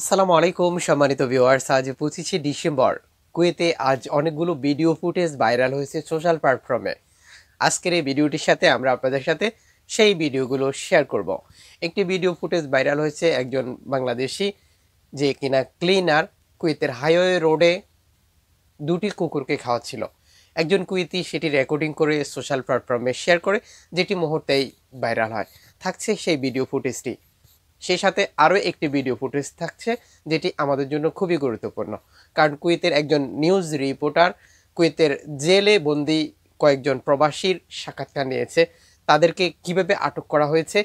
আসসালামু আলাইকুম, সম্মানিত ভিউয়ার্স আজ পঁচিশে ডিসেম্বর। কুয়েতে আজ অনেকগুলো ভিডিও ফুটেজ ভাইরাল হয়েছে সোশ্যাল প্ল্যাটফর্মে আজকের এই ভিডিওটির সাথে আমরা আপনাদের সাথে সেই ভিডিওগুলো শেয়ার করব। একটি ভিডিও ফুটেজ ভাইরাল হয়েছে একজন বাংলাদেশি যে কিনা ক্লিনার কুয়েতের হাইওয়ে রোডে দুটি কুকুরকে খাওয়াচ্ছিল। একজন কুয়েতি সেটি রেকর্ডিং করে সোশ্যাল প্ল্যাটফর্মে শেয়ার করে, যেটি মুহূর্তেই ভাইরাল হয়। থাকছে সেই ভিডিও ফুটেজটি সেই সাথে আরও একটি ভিডিও ফুটেজ থাকছে, যেটি আমাদের জন্য খুবই গুরুত্বপূর্ণ। কারণ কুয়েতের একজন নিউজ রিপোর্টার কুয়েতের জেলে বন্দি কয়েকজন প্রবাসীর সাক্ষাৎকার নিয়েছে। তাদেরকে কীভাবে আটক করা হয়েছে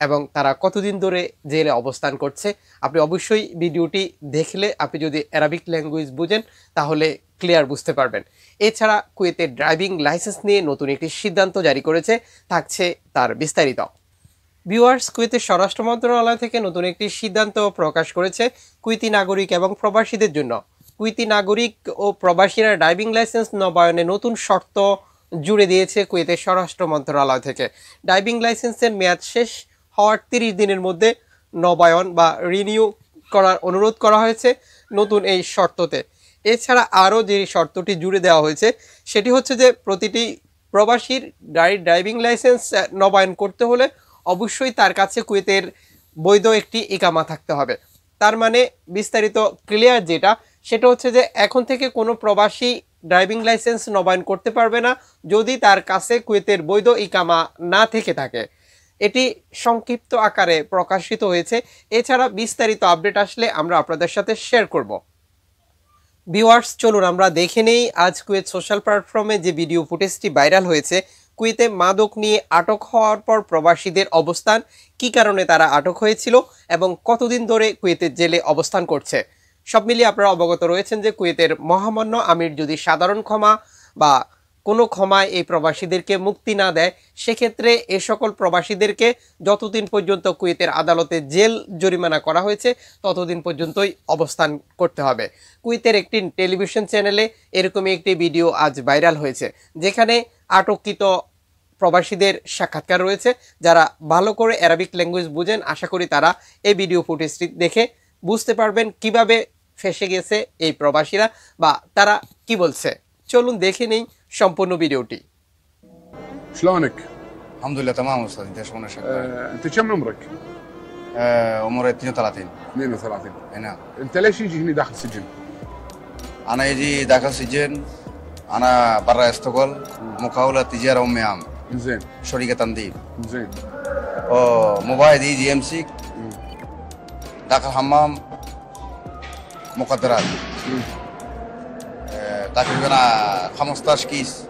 এবং তারা কতদিন ধরে জেলে অবস্থান করছে, আপনি অবশ্যই ভিডিওটি দেখলে আপনি যদি অ্যারাবিক ল্যাঙ্গুয়েজ বুঝেন, তাহলে ক্লিয়ার বুঝতে পারবেন। এছাড়া কুয়েতের ড্রাইভিং লাইসেন্স নিয়ে নতুন একটি সিদ্ধান্ত জারি করেছে, থাকছে তার বিস্তারিত। ভিউয়ার্স কুয়েতের স্বরাষ্ট্র মন্ত্রণালয় থেকে নতুন একটি সিদ্ধান্ত প্রকাশ করেছে কুইতি নাগরিক এবং প্রবাসীদের জন্য। কুইতি নাগরিক ও প্রবাসীরা ড্রাইভিং লাইসেন্স নবায়নে নতুন শর্ত জুড়ে দিয়েছে কুয়েতের স্বরাষ্ট্র মন্ত্রণালয় থেকে। ড্রাইভিং লাইসেন্সের মেয়াদ শেষ হওয়ার তিরিশ দিনের মধ্যে নবায়ন বা রিনিউ করার অনুরোধ করা হয়েছে নতুন এই শর্ততে। এছাড়া আরও যে শর্তটি জুড়ে দেওয়া হয়েছে, সেটি হচ্ছে যে প্রতিটি প্রবাসীর গাড়ির ড্রাইভিং লাইসেন্স নবায়ন করতে হলে অবশ্যই তার কাছে কুয়েতের বৈধ একটি ইকামা থাকতে হবে। তার মানে বিস্তারিত ক্লিয়ার যেটা, সেটা হচ্ছে যে এখন থেকে কোনো প্রবাসী ড্রাইভিং লাইসেন্স নবায়ন করতে পারবে না যদি তার কাছে কুয়েতের বৈধ ইকামা না থেকে থাকে। এটি সংক্ষিপ্ত আকারে প্রকাশিত হয়েছে। এছাড়া বিস্তারিত আপডেট আসলে আমরা আপনাদের সাথে শেয়ার করব। ভিওয়ার্স চলুন আমরা দেখে নেই আজ কুয়েত সোশ্যাল প্ল্যাটফর্মে যে ভিডিও ফুটেজটি ভাইরাল হয়েছে কুয়েতে মাদক নিয়ে আটক হওয়ার পর প্রবাসীদের অবস্থান, কি কারণে তারা আটক হয়েছিল এবং কতদিন ধরে কুয়েতের জেলে অবস্থান করছে? সব মিলিয়ে আপনারা অবগত রয়েছেন যে কুয়েতের মহামান্য আমির যদি সাধারণ ক্ষমা বা কোনো ক্ষমায় এই প্রবাসীদেরকে মুক্তি না দেয়, সেক্ষেত্রে এ সকল প্রবাসীদেরকে যতদিন পর্যন্ত কুয়েতের আদালতে জেল জরিমানা করা হয়েছে, ততদিন পর্যন্তই অবস্থান করতে হবে। কুয়েতের একটি টেলিভিশন চ্যানেলে এরকমই একটি ভিডিও আজ ভাইরাল হয়েছে, যেখানে আটককৃত প্রবাসীদের সাক্ষাৎকার রয়েছে যারা ভালো করে অ্যারাবিক ল্যাঙ্গুয়েজ বুঝেন আশা করি তারা এই ভিডিও ফুটেজটি দেখে বুঝতে পারবেন কিভাবে ফেসে গেছে এই প্রবাসীরা বা তারা কি বলছে চলুন দেখে নেই সম্পূর্ণ ভিডিওটি شلونك؟ الحمد لله تمام استاذ انت شلونك شغال؟ آه، انت كم عمرك؟ آه، عمري 32 32 اي نعم انت ليش يجي هنا داخل سجن؟ انا يجي داخل سجن أنا برا استقل مقاولة تجارة أمي عام. زين. شركة تنظيف زين. موبايل يجي يمسك داخل حمام. مخدرات مم. آه، تقريبا 15 كيس.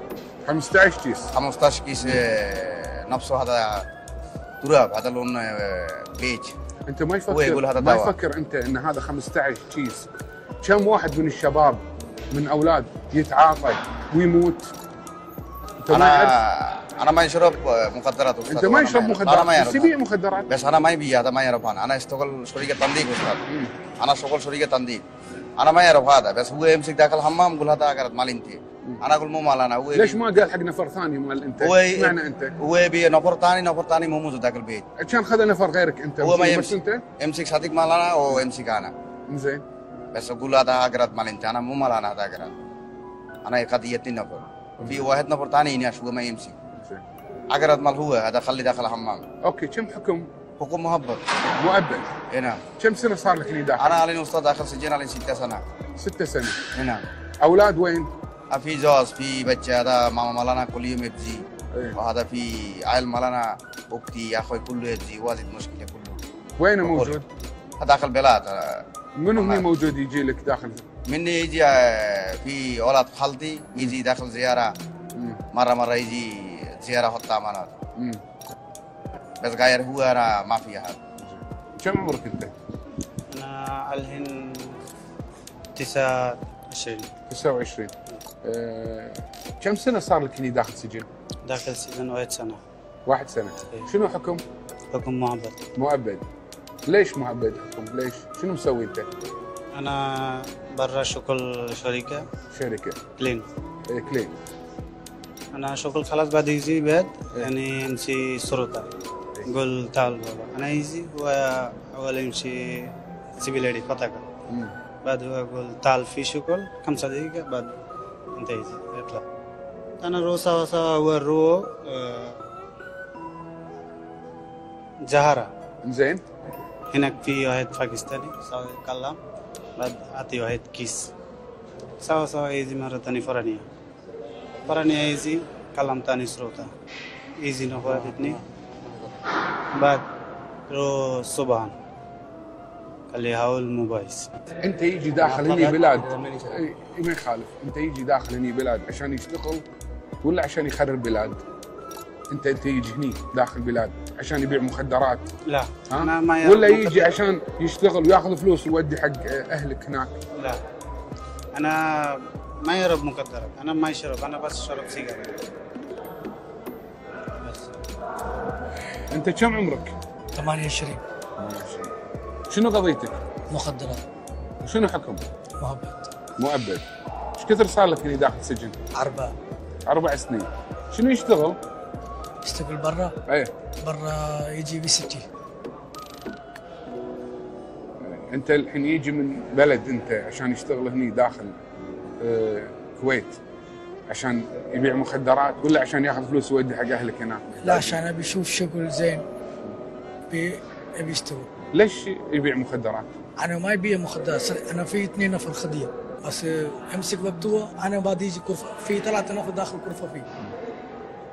15 كيس. 15 كيس آه، نفسه هذا تراب. هذا لون آه، بيج. أنت ما يفكر ما. يفكر أنت إن هذا 15 كيس. كم واحد من الشباب من أولاد يتعاطى ويموت. أنت ما يعرف؟ أنا ما يشرب مخدرات أستاذ. أنت ما يشرب يعرف. أنا ما مخدرات يعرف. بس يبيع مخدرات. بس أنا ما يبي هذا ما يعرف أنا أشتغل شركه تنظيف أستاذ. أنا شغل شركه تنظيف. أنا ما يعرف هذا بس هو يمسك داخل الحمام يقول هذا اقرض مال أنت. أنا أقول مو مال أنا هو ليش ما قال حق نفر ثاني مال أنت؟ هو معنى أنت؟ هو يبي نفر ثاني نفر ثاني مو موجود ذاك البيت. كان خذ نفر غيرك أنت هو ما يمسك. أنت؟ يمسك صديق مال أنا ويمسك أنا. زين. بس أقول هذا اقرض مال أنت أنا مو مال أنا هذا اقرض أنا قضيتي نفر. في واحد نفر ثاني يناش هو ما يمسك زين. اقرض مال هو هذا خلي داخل الحمام أوكي كم حكم؟ حكم مهبط. مؤبد. إي نعم. كم سنة صار لك هنا داخل؟ أنا علي أستاذ داخل سجن علي ست ستة سنة. إي نعم. أولاد وين؟ في زوج في بچة هذا ماما مالانا كل يوم يبزي. إيه. وهذا في عيل مالانا أختي أخوي كله يبزي واجد مشكلة كله. بقول. موجود؟ هذا داخل البلاد منو هني تمام. موجود يجي لك داخل؟ مني يجي آه، في أولاد خالتي يجي داخل زيارة. مرة مرة يجي زيارة حتى امانات مم. بس غير هو أنا ما في احد كم عمرك أنت؟ أنا الحين تسعة وعشرين 29 أه... كم سنة صار لك هني داخل سجن؟ داخل سجن واحد سنة واحد سنة إيه. شنو حكم؟ حكم معبد مؤبد ليش مؤبد حكم؟ ليش؟ شنو مسوي انت؟ أنا برا شغل شركة. شركة. كلين. إيه كلين. أنا شغل خلاص بعد يجي بعد يعني يمشي شرطة يقول تعال بابا. يجي هو أول يمشي سيفيل ايدي pataca بعد هو أقول تعال في شغل خمسة دقيقة بعد انتهي يطلع. أنا رو سوا سوا هو الرو آه، جهرة. زين. هناك في واحد باكستاني سوا كلام بعد أعطي واحد كيس. سوا سوا إيزي مرة تاني فرانية. فرانية إيزي كلام تاني سروتا. إيزي نوفا اتني بعد رو سبحان اللي هاول موبايس أنت يجي داخل هني بلاد. اي ما يخالف. أنت يجي داخل هني بلاد عشان يشتغل ولا عشان يخرب بلاد؟ أنت أنت يجي هني داخل بلاد. عشان يبيع مخدرات. لا. ها؟ أنا ما ولا يجي مخدر. عشان يشتغل وياخذ فلوس ويودي حق اهلك هناك. لا. أنا ما يشرب مخدرات. أنا ما يشرب. أنا بس شرب سيجارة. بس. أنت كم عمرك؟ 28 شنو قضيتك؟ مخدرات. وشنو حكم؟ مهبط مؤبد. إيش كثر صار لك هني داخل السجن؟ أربعة. أربع سنين. شنو يشتغل؟ يشتغل برا. إيه. برا يجي سي تي انت الحين يجي من بلد انت عشان يشتغل هني داخل الكويت عشان يبيع مخدرات ولا عشان ياخذ فلوس ويودي حق أهلك هناك؟ لا عشان أبي أشوف شغل زين بي أبي يشتغل ليش يبيع مخدرات؟ أنا ما يبي مخدرات أنا في اثنين نفر خدية بس أمسك ببدوه أنا بعد يجي كرفة في ثلاثة نفر داخل كرفة فيه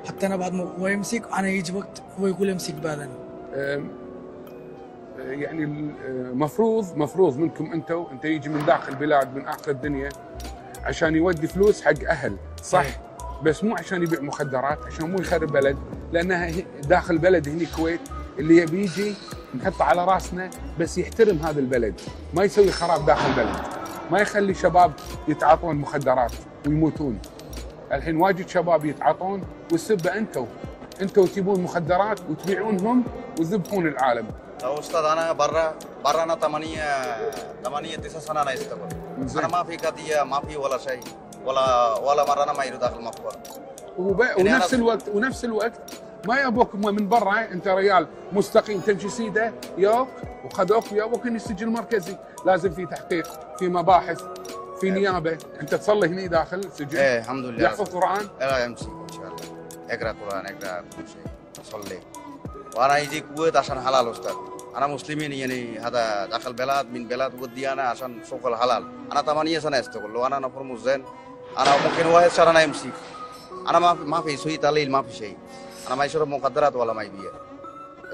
حتى أنا بعد ما هو يمسك أنا يجي وقت هو يقول امسك بعد أنا آم، آه، يعني المفروض مفروض منكم أنتم أنت يجي من داخل بلاد من اخر الدنيا عشان يودي فلوس حق أهل صح؟ إيه. بس مو عشان يبيع مخدرات عشان مو يخرب بلد لأنها داخل بلد هني الكويت اللي يبي يجي نحطه على راسنا بس يحترم هذا البلد ما يسوي خراب داخل البلد ما يخلي شباب يتعاطون مخدرات ويموتون. الحين واجد شباب يتعاطون والسبه أنتم أنتم تجيبون مخدرات وتبيعونهم وتذبحون العالم. طب أستاذ أنا برا برا أنا ثمانية ثمانية تسع سنة أنا زين. أنا ما في قضية ما في ولا شيء ولا ولا مرة أنا ما يريد داخل مقبرة. وب... يعني ونفس الوقت ونفس الوقت ما يبوك من برا أنت ريال مستقيم تمشي سيدة يوك وخذوك ويابوك هنا السجن المركزي لازم في تحقيق في مباحث. في نيابة. أنت تصلي هنا داخل السجن إيه الحمد لله. يحفظ قرآن؟ لا يمسك إن شاء الله. أقرأ قرآن أقرأ كل شيء. صلي وأنا يجي كويت عشان حلال أستاذ. أنا مسلمين يعني هذا داخل بلاد من بلاد ودي أنا عشان شغل حلال. أنا ثمانية سنة أشتغل. لو أنا نفر مزين أنا ممكن واحد شهر أنا يمسك. أنا ما في ما في سوي تليل ما في شيء. أنا ما يشرب مخدرات ولا ما يبيع.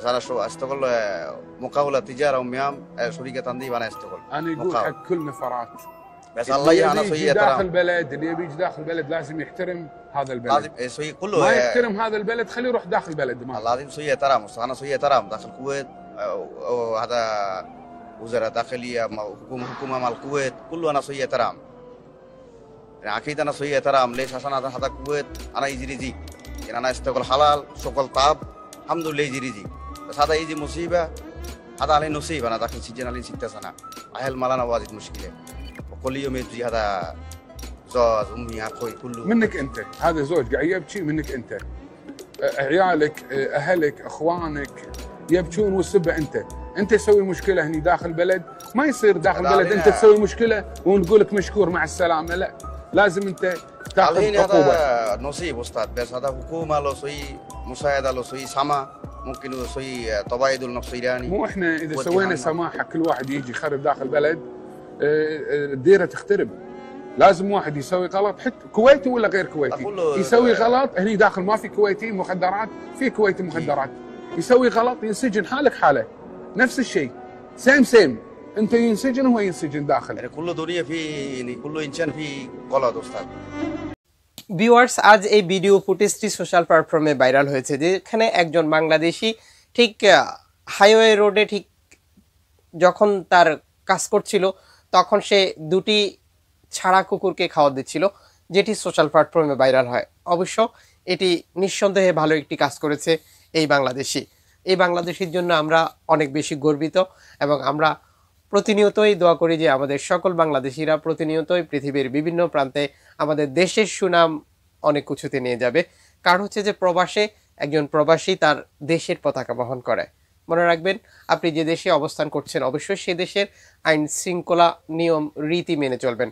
أنا شو أشتغل آه، مقاولة تجارة وميام آه، شركة تنظيف أنا أشتغل. أنا يقول. حق كل نفرات. بس الله يبي أنا يجي سوي داخل احترام بلد اللي يبي يجي داخل بلد لازم يحترم هذا البلد. لازم إيه، كله ما آه، يحترم هذا البلد خليه يروح داخل بلد ما لازم سوية ترام أنا سوية ترام داخل الكويت أو- أو هذا وزارة داخلية حكومة حكومة مع الكويت كله أنا سوية ترام يعني أكيد أنا سوية ترام ليش؟ عشان هذا هذا الكويت أنا يجي رزق يعني أنا أشتغل حلال شغل طاب الحمد لله يجي رزق بس هذا يجي مصيبة هذا عليه نصيب أنا داخل سجن عليه ستة سنة. أهل مالانا واجد مشكلة. وكل يوم يجي هذا زوج أمي أخوي كله. منك أنت. هذا زوج قاعد يبكي منك أنت. عيالك أهلك أخوانك يبكون والسبه أنت. أنت تسوي مشكلة هني داخل بلد؟ ما يصير داخل بلد أنت تسوي مشكلة ونقول لك مشكور مع السلامة. لا لازم أنت تأخذ عقوبه هذا نصيب أستاذ بس. هذا حكومة لو سوي مساعدة لو سوي سما ممكن لو سوي تبايدل نفسي يعني مو إحنا إذا سوينا. سماحه كل واحد يجي يخرب داخل بلد. الديره تخترب لازم واحد يسوي غلط حتى كويتي ولا غير كويتي أقول له- يسوي غلط هني داخل ما في كويتي مخدرات في كويتي مخدرات يسوي غلط ينسجن حالك حاله نفس الشيء سيم سيم انت ينسجن وهو ينسجن داخل يعني كل دنيا في يعني كل انسان في غلط استاذ ভিউয়ার্স আজ এই ভিডিও ফুটেজটি সোশ্যাল প্ল্যাটফর্মে ভাইরাল হয়েছে যেখানে একজন বাংলাদেশি ঠিক হাইওয়ে রোডে ঠিক যখন তার কাজ করছিল তখন সে দুটি ছাড়া কুকুরকে খাওয়া দিচ্ছিল, যেটি সোশ্যাল প্ল্যাটফর্মে ভাইরাল হয়। অবশ্য এটি নিঃসন্দেহে ভালো একটি কাজ করেছে এই বাংলাদেশি এই বাংলাদেশির জন্য আমরা অনেক বেশি গর্বিত এবং আমরা প্রতিনিয়তই দোয়া করি যে আমাদের সকল বাংলাদেশিরা প্রতিনিয়তই পৃথিবীর বিভিন্ন প্রান্তে আমাদের দেশের সুনাম অনেক কিছুতে নিয়ে যাবে। কারণ হচ্ছে যে প্রবাসে একজন প্রবাসী তার দেশের পতাকা বহন করে। মনে রাখবেন, আপনি যে দেশে অবস্থান করছেন, অবশ্যই সে দেশের আইন শৃঙ্খলা নিয়ম, রীতি মেনে চলবেন।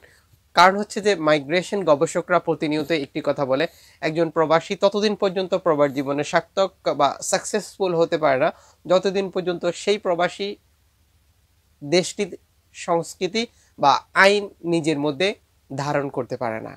কারণ হচ্ছে যে মাইগ্রেশন গবেষকরা প্রতিনিয়ত একটি কথা বলে, একজন প্রবাসী ততদিন পর্যন্ত প্রবাস জীবনে সার্থক বা সাকসেসফুল হতে পারে না, যতদিন পর্যন্ত সেই প্রবাসী দেশটির সংস্কৃতি বা আইন নিজের মধ্যে ধারণ করতে পারে না।